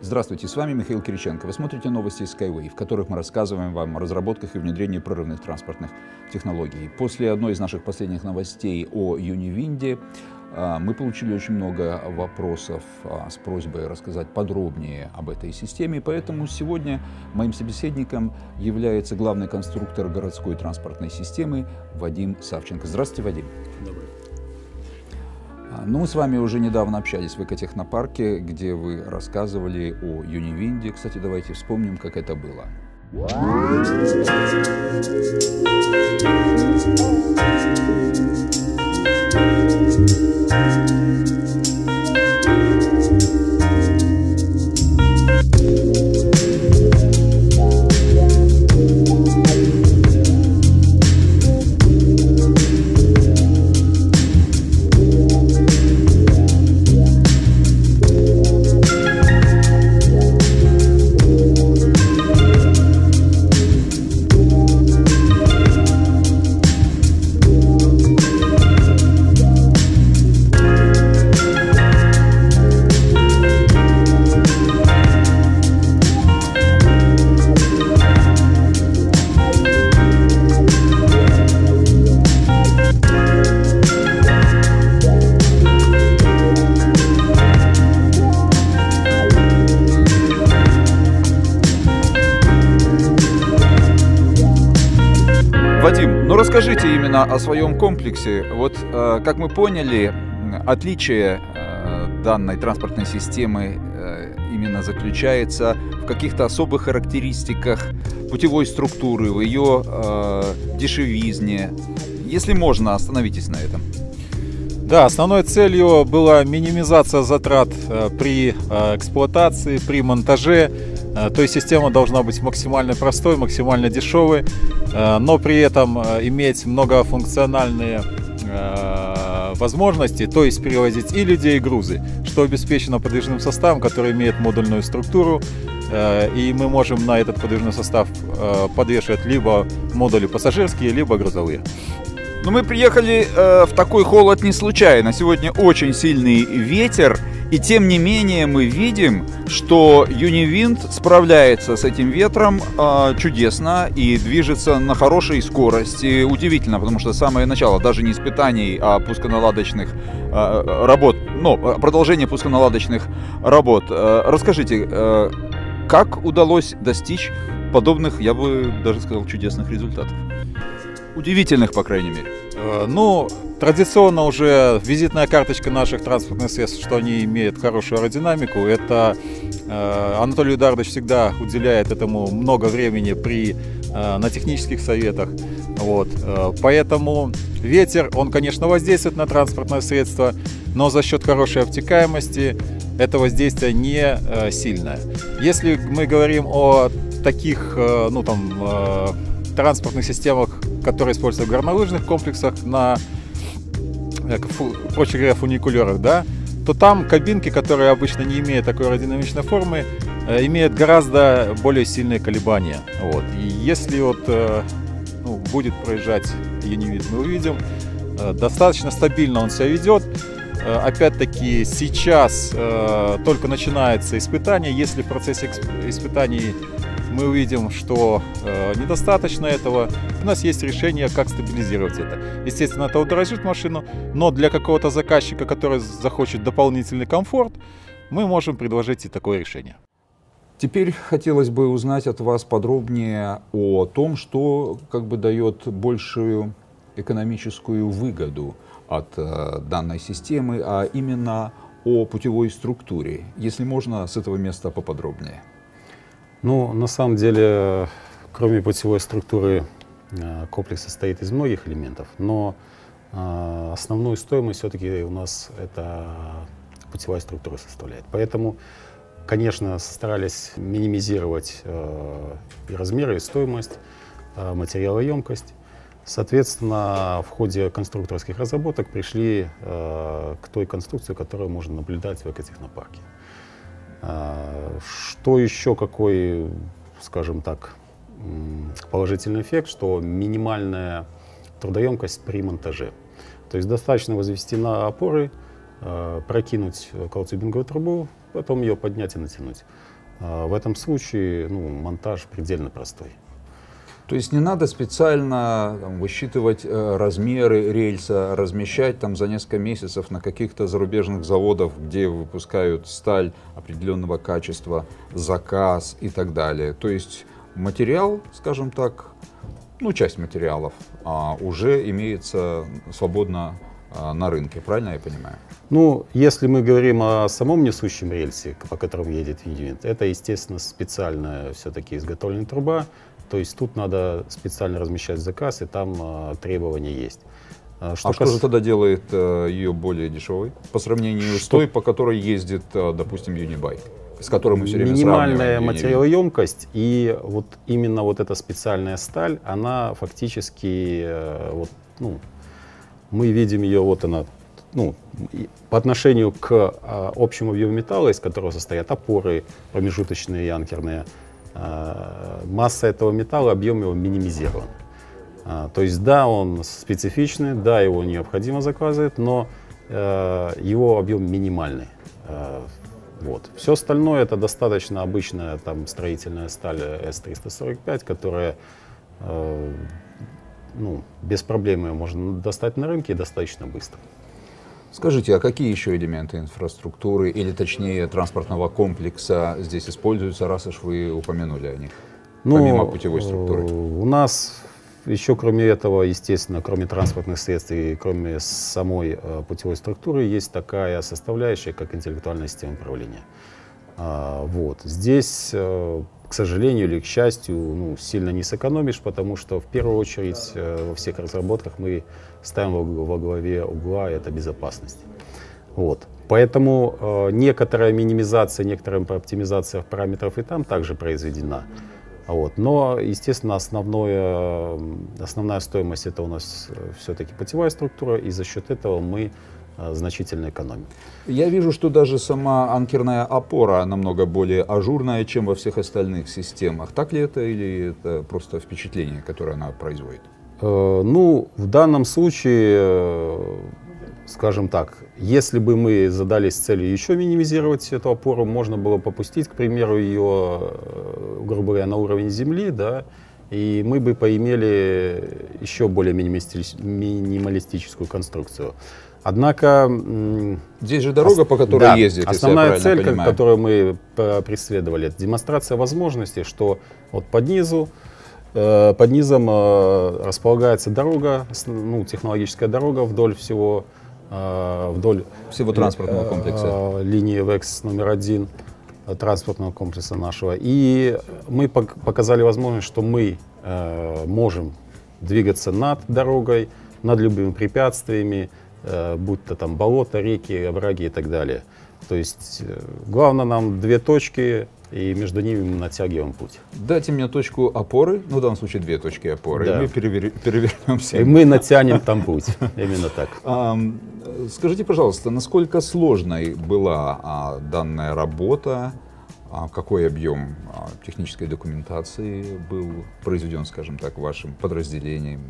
Здравствуйте, с вами Михаил Кириченко. Вы смотрите новости Skyway, в которых мы рассказываем вам о разработках и внедрении прорывных транспортных технологий. После одной из наших последних новостей о Юнивинде а, мы получили очень много вопросов а, с просьбой рассказать подробнее об этой системе, поэтому сегодня моим собеседником является главный конструктор городской транспортной системы Вадим Савченко. Здравствуйте, Вадим. Добрый. Ну, мы с вами уже недавно общались в экотехнопарке, где вы рассказывали о Юнивинде. Кстати, давайте вспомним, как это было. Вадим, ну расскажите именно о своем комплексе. Вот, э, как мы поняли, отличие э, данной транспортной системы э, именно заключается в каких-то особых характеристиках путевой структуры, в ее дешевизне. Если можно, остановитесь на этом. Да, основной целью была минимизация затрат при эксплуатации, при монтаже. Э, то есть система должна быть максимально простой, максимально дешевой, э, но при этом э, иметь многофункциональные возможности, то есть перевозить и людей, и грузы, что обеспечено подвижным составом, который имеет модульную структуру, и мы можем на этот подвижный состав подвешивать либо модули пассажирские, либо грузовые. Но мы приехали в такой холод не случайно. Сегодня очень сильный ветер, и тем не менее мы видим, что Юнивинд справляется с этим ветром э, чудесно и движется на хорошей скорости. Удивительно, потому что самое начало даже не испытаний, а пусконаладочных э, работ, ну, продолжение пусконаладочных работ. Э, расскажите, э, как удалось достичь подобных, я бы даже сказал, чудесных результатов? Удивительных, по крайней мере. Э, Ну, традиционно уже визитная карточка наших транспортных средств, что они имеют хорошую аэродинамику. Это э, Анатолий Эдуардович всегда уделяет этому много времени при, э, на технических советах. Вот. э, Поэтому ветер, он, конечно, воздействует на транспортное средство, но за счет хорошей обтекаемости это воздействие не э, сильное. Если мы говорим о таких, э, ну там, э, транспортных системах, которые используются в горнолыжных комплексах на, проще говоря, фуникулерах, да, то там кабинки, которые обычно не имеют такой аэродинамичной формы, имеют гораздо более сильные колебания. Вот. И если вот ну, будет проезжать Юнивид, мы увидим, достаточно стабильно он себя ведет. Опять-таки сейчас только начинается испытание. Если в процессе испытаний мы увидим, что э, недостаточно этого, у нас есть решение, как стабилизировать это. Естественно, это удорожит машину, но для какого-то заказчика, который захочет дополнительный комфорт, мы можем предложить и такое решение. Теперь хотелось бы узнать от вас подробнее о том, что как бы дает большую экономическую выгоду от э, данной системы, а именно о путевой структуре. Если можно, с этого места поподробнее. Ну, на самом деле, кроме путевой структуры, э, комплекс состоит из многих элементов, но э, основную стоимость все-таки у нас это путевая структура составляет. Поэтому, конечно, старались минимизировать э, и размеры, и стоимость, материалоемкость. Соответственно, в ходе конструкторских разработок пришли к той конструкции, которую можно наблюдать в экотехнопарке. А, Что еще, какой, скажем так, положительный эффект, что минимальная трудоемкость при монтаже. То есть достаточно возвести на опоры, э, прокинуть колтюбинговую трубу, потом ее поднять и натянуть. А в этом случае ну, монтаж предельно простой. То есть не надо специально там, высчитывать э, размеры рельса, размещать там за несколько месяцев на каких-то зарубежных заводах, где выпускают сталь определенного качества, заказ и так далее. То есть материал, скажем так, ну часть материалов а, уже имеется свободно а, на рынке, правильно я понимаю? Ну, если мы говорим о самом несущем рельсе, по которому едет юнит, это, естественно, специальная все-таки изготовленная труба, то есть тут надо специально размещать заказ, и там э, требования есть. А что, а кас... что же тогда делает э, ее более дешевой по сравнению что... с той, по которой ездит, э, допустим, Unibike? с которой мы все время Минимальная материалоемкость и вот именно вот эта специальная сталь, она фактически, э, вот, ну, мы видим ее, вот она, ну, по отношению к э, общему объему металла, из которого состоят опоры промежуточные и анкерные, а, масса этого металла, объем его минимизирован. А, то есть да, он специфичный, да, его необходимо заказывать, но э, его объем минимальный. Э, вот. Все остальное это достаточно обычная там, строительная сталь S345, которая э, ну, без проблем ее можно достать на рынке достаточно быстро. Скажите, а какие еще элементы инфраструктуры или точнее транспортного комплекса здесь используются, раз уж вы упомянули о них, ну, помимо путевой структуры? У нас еще кроме этого, естественно, кроме транспортных средств и кроме самой э, путевой структуры, есть такая составляющая, как интеллектуальная система управления. А, вот. Здесь, э, к сожалению или к счастью, ну, сильно не сэкономишь, потому что в первую очередь э, во всех разработках мы ставим во, во главе угла это безопасность. Вот. Поэтому э, некоторая минимизация, некоторая оптимизация параметров и там также произведена. Вот. Но, естественно, основное, основная стоимость это у нас все-таки путевая структура, и за счет этого мы Э, значительно экономим. Я вижу, что даже сама анкерная опора намного более ажурная, чем во всех остальных системах. Так ли это или это просто впечатление, которое она производит? Э, ну, в данном случае, э, скажем так, если бы мы задались целью еще минимизировать эту опору, можно было попустить, к примеру, ее, грубо говоря, на уровень земли, да, и мы бы поимели еще более минималистическую конструкцию. Однако... Здесь же дорога, по которой да, ездит, Основная цель, понимаю. которую мы преследовали, это демонстрация возможности, что вот под низу, э, под низом э, располагается дорога, ну, технологическая дорога вдоль всего, э, вдоль всего транспортного комплекса. Линии ВЭКС номер один транспортного комплекса нашего. И мы показали возможность, что мы можем двигаться над дорогой, над любыми препятствиями, Э, будь то там болото, реки, овраги и так далее. То есть э, главное нам две точки, и между ними мы натягиваем путь. Дайте мне точку опоры, ну в данном случае две точки опоры, да. и мы перевер... перевернемся. И мы натянем там путь, именно так. Скажите, пожалуйста, насколько сложной была а, данная работа, а, какой объем а, технической документации был произведен, скажем так, вашим подразделением,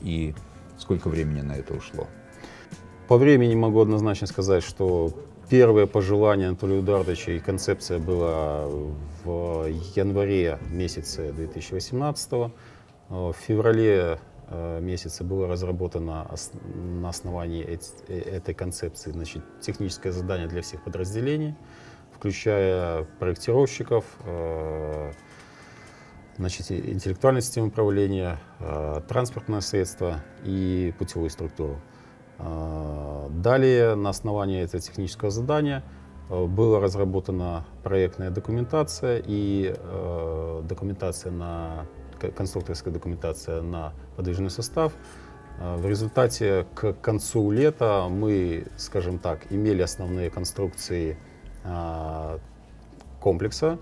и сколько времени на это ушло? По времени могу однозначно сказать, что первое пожелание Анатолия Удардовича и концепция была в январе месяце 2018 -го. В феврале э, месяце было разработано на основании этой концепции значит, техническое задание для всех подразделений, включая проектировщиков, э, значит, интеллектуальной системы управления, э, транспортное средство и путевую структуру. А, далее на основании этого технического задания э, была разработана проектная документация и э, документация на конструкторская документация на подвижный состав. Э, в результате к концу лета мы, скажем так, имели основные конструкции комплекса,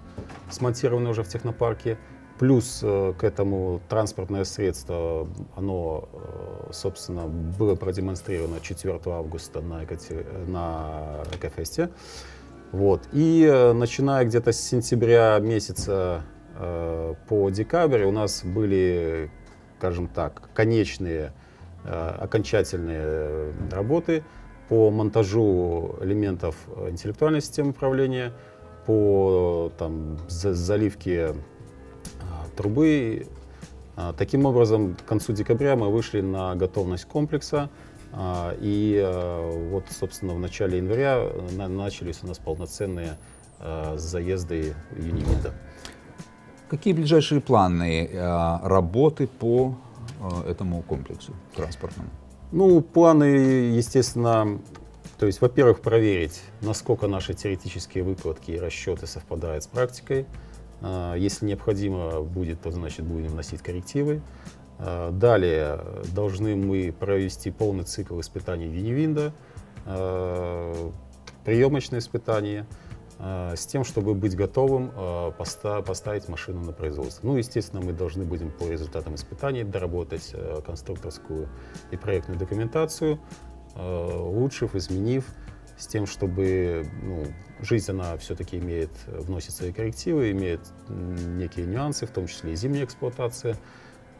смонтированные уже в технопарке. Плюс э, к этому транспортное средство, оно, э, собственно, было продемонстрировано 4 августа на, Екатер... на Экофесте. Вот. И э, начиная где-то с сентября месяца по декабрь у нас были, скажем так, конечные, окончательные работы по монтажу элементов интеллектуальной системы управления, по там, заливке трубы. А, таким образом, к концу декабря мы вышли на готовность комплекса. А, и а, вот, собственно, в начале января на, начались у нас полноценные заезды Юнивида. Какие ближайшие планы а, работы по а, этому комплексу транспортному? Ну, планы, естественно, то есть, во-первых, проверить, насколько наши теоретические выкладки и расчеты совпадают с практикой. А, если необходимо будет, то значит будем вносить коррективы. А, далее должны мы провести полный цикл испытаний Винивинда, а, приемочные испытания, с тем, чтобы быть готовым поставить машину на производство. Ну, естественно, мы должны будем по результатам испытаний доработать конструкторскую и проектную документацию, улучшив, изменив, с тем, чтобы ну, жизнь, она все-таки имеет, вносит свои коррективы, имеет некие нюансы, в том числе и зимняя эксплуатация,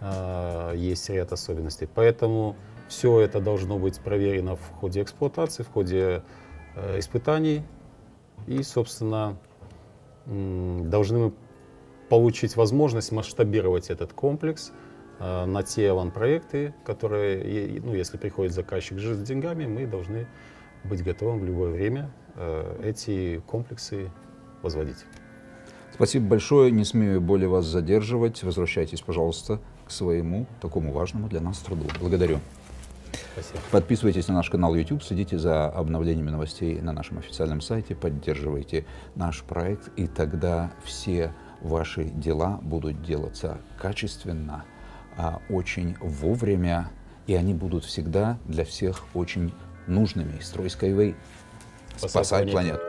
э, есть ряд особенностей. Поэтому все это должно быть проверено в ходе эксплуатации, в ходе э, испытаний. И, собственно, э, должны мы получить возможность масштабировать этот комплекс э, на те аван-проекты, которые, ну, если приходит заказчик с деньгами, мы должны быть готовым в любое время э, эти комплексы возводить. Спасибо большое. Не смею более вас задерживать. Возвращайтесь, пожалуйста, к своему такому важному для нас труду. Благодарю. Спасибо. Подписывайтесь на наш канал YouTube, следите за обновлениями новостей на нашем официальном сайте, поддерживайте наш проект, и тогда все ваши дела будут делаться качественно, а очень вовремя, и они будут всегда для всех очень нужными. Строй Skyway. Спасай, Спасай планету. планету.